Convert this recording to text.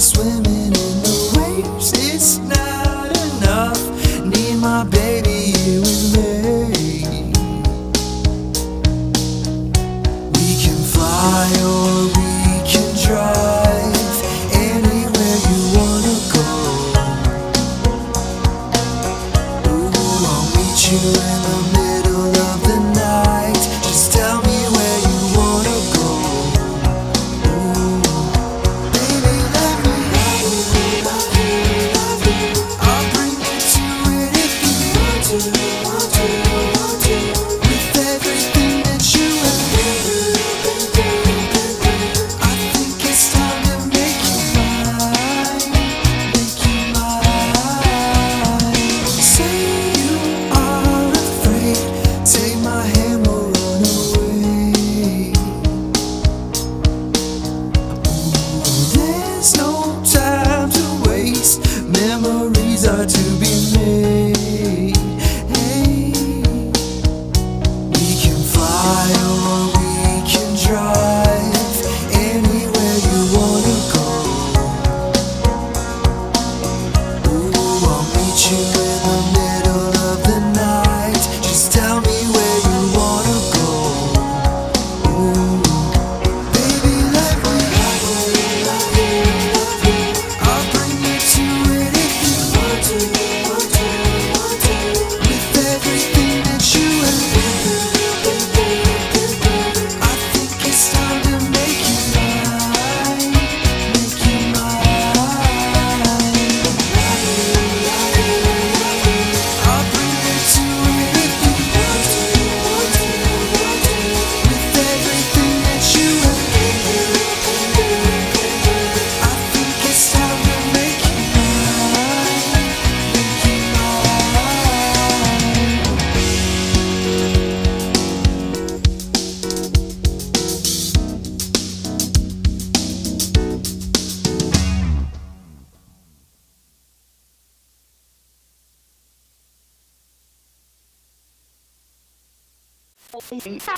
swimming in the waves. It's not enough. Need my baby here with me. We can fly or we can drive anywhere you wanna go. Ooh, I'll meet you. you. Bộ 下